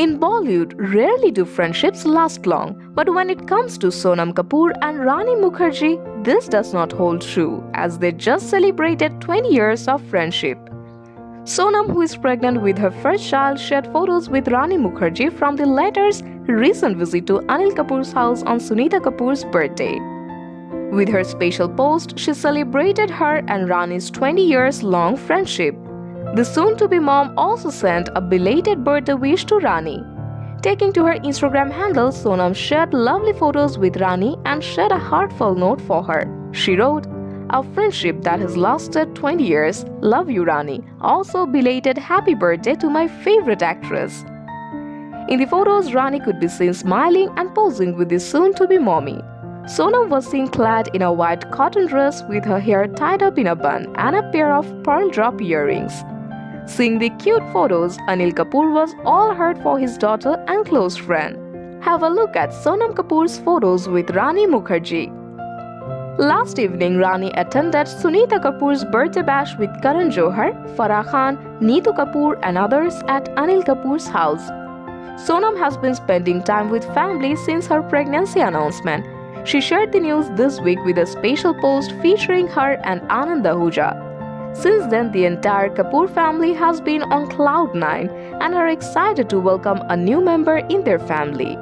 In Bollywood, rarely do friendships last long, but when it comes to Sonam Kapoor and Rani Mukherjee, this does not hold true as they just celebrated 20 years of friendship. Sonam, who is pregnant with her first child, shared photos with Rani Mukherjee from the latter's recent visit to Anil Kapoor's house on Sunita Kapoor's birthday. With her special post, she celebrated her and Rani's 20 years long friendship. The soon to be mom also sent a belated birthday wish to Rani. Taking to her Instagram handle, Sonam shared lovely photos with Rani and shared a heartfelt note for her. She wrote, A friendship that has lasted 20 years. Love you, Rani. Also, belated happy birthday to my favorite actress. In the photos, Rani could be seen smiling and posing with the soon to be mommy. Sonam was seen clad in a white cotton dress with her hair tied up in a bun and a pair of pearl drop earrings. Seeing the cute photos, Anil Kapoor was all hurt for his daughter and close friend. Have a look at Sonam Kapoor's photos with Rani Mukherjee. Last evening, Rani attended Sunita Kapoor's birthday bash with Karan Johar, Farah Khan, Neetu Kapoor, and others at Anil Kapoor's house. Sonam has been spending time with family since her pregnancy announcement she shared the news this week with a special post featuring her and Anand Ahuja. Since then, the entire Kapoor family has been on cloud nine and are excited to welcome a new member in their family.